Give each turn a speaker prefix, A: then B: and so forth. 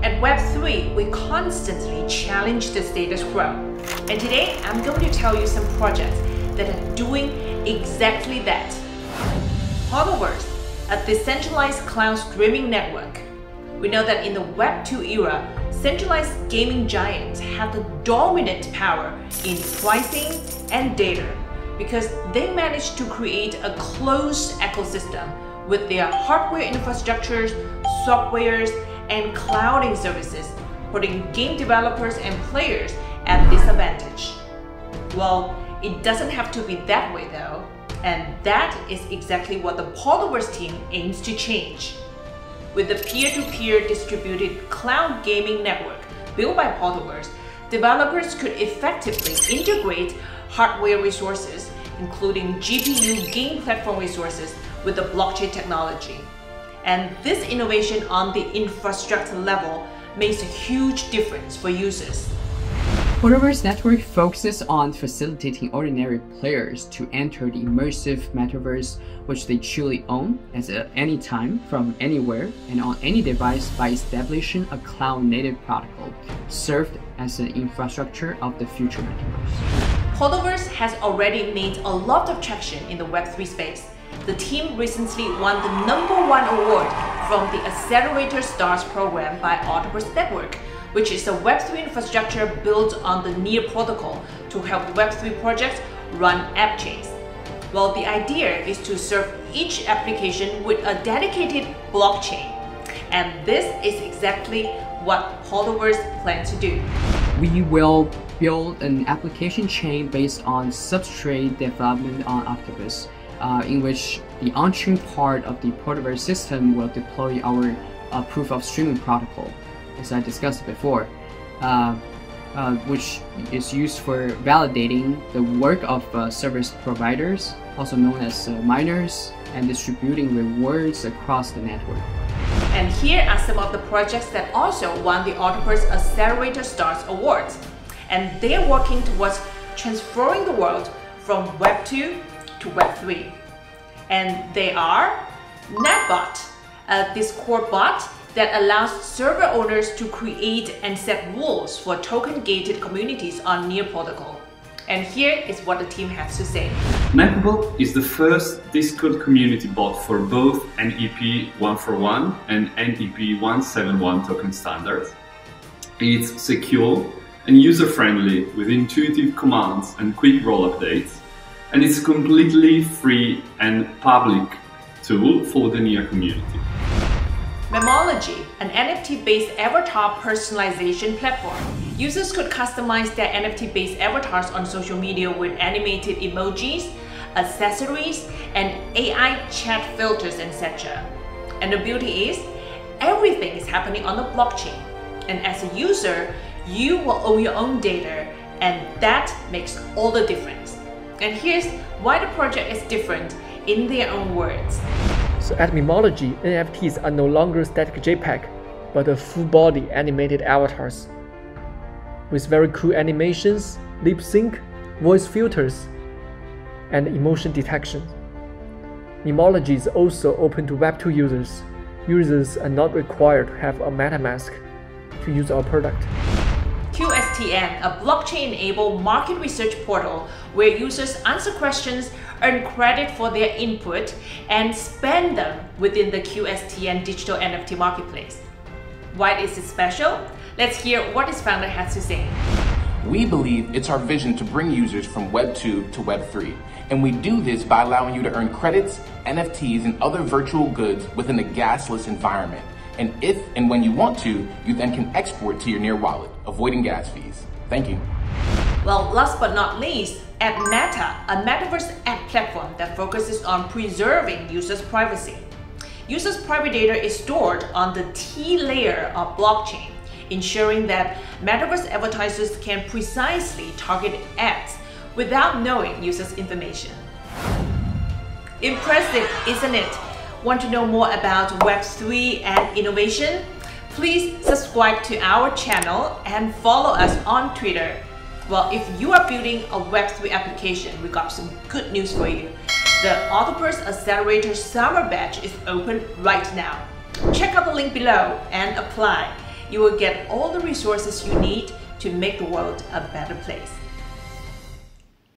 A: At Web3, we constantly challenge the status quo. And today, I'm going to tell you some projects that are doing exactly that. Portaverse, a decentralized cloud streaming network. We know that in the Web2 era, centralized gaming giants have the dominant power in pricing and data because they managed to create a closed ecosystem with their hardware infrastructures, softwares, and clouding services, putting game developers and players at disadvantage. Well, it doesn't have to be that way though, and that is exactly what the Portaverse team aims to change. With the peer-to-peer -peer distributed cloud gaming network built by Portaverse, developers could effectively integrate hardware resources, including GPU game platform resources, with the blockchain technology. And this innovation on the infrastructure level makes a huge difference for users.
B: Portaverse Network focuses on facilitating ordinary players to enter the immersive metaverse which they truly own at any time, from anywhere, and on any device by establishing a cloud-native protocol served as an infrastructure of the future metaverse.
A: Portaverse has already made a lot of traction in the Web3 space, the team recently won the number one award from the Accelerator Stars program by Octopus Network, which is a Web3 infrastructure built on the NEAR protocol to help Web3 projects run app chains. Well, the idea is to serve each application with a dedicated blockchain. And this is exactly what Portaverse plans to do.
B: We will build an application chain based on substrate development on Octopus uh, in which the on-chain part of the Portaverse system will deploy our uh, proof of streaming protocol, as I discussed before, uh, uh which is used for validating the work of uh, service providers, also known as uh, miners, and distributing rewards across the network.
A: And here are some of the projects that also won the Octopus Accelerator Stars Awards. And they're working towards transferring the world from Web 2 to Web3. And they are Nepbot, a Discord bot that allows server owners to create and set rules for token-gated communities on Near Protocol. And here is what the team has to say.
C: Nepbot is the first Discord community bot for both NEP 141 and NEP 171 token standards. It's secure and user-friendly with intuitive commands and quick role updates and it's a completely free and public tool for the NEAR community.
A: Memology, an NFT-based avatar personalization platform. Users could customize their NFT-based avatars on social media with animated emojis, accessories, and AI chat filters, etc. And the beauty is, everything is happening on the blockchain. And as a user, you will own your own data, and that makes all the difference. And here's why the project is different in their own words.
D: So at Memology, NFTs are no longer static JPEG, but a full-body animated avatars. With very cool animations, lip sync, voice filters, and emotion detection. Memology is also open to Web2 users. Users are not required to have a MetaMask to use our product.
A: QSTN, a blockchain-enabled market research portal where users answer questions, earn credit for their input, and spend them within the QSTN digital NFT marketplace. Why is it special? Let's hear what its founder has to say.
E: We believe it's our vision to bring users from Web 2 to Web 3, and we do this by allowing you to earn credits, NFTs, and other virtual goods within a gasless environment. And if and when you want to, you then can export to your Near wallet, avoiding gas fees. Thank you.
A: Well, last but not least, at Meta, a metaverse app platform that focuses on preserving users' privacy. Users' private data is stored on the T layer of blockchain, ensuring that metaverse advertisers can precisely target ads without knowing users' information. Impressive, isn't it? Want to know more about Web3 and innovation? Please subscribe to our channel and follow us on Twitter. Well, if you are building a Web3 application, we got some good news for you. The Octopus Accelerator Summer Batch is open right now. Check out the link below and apply. you will get all the resources you need to make the world a better place.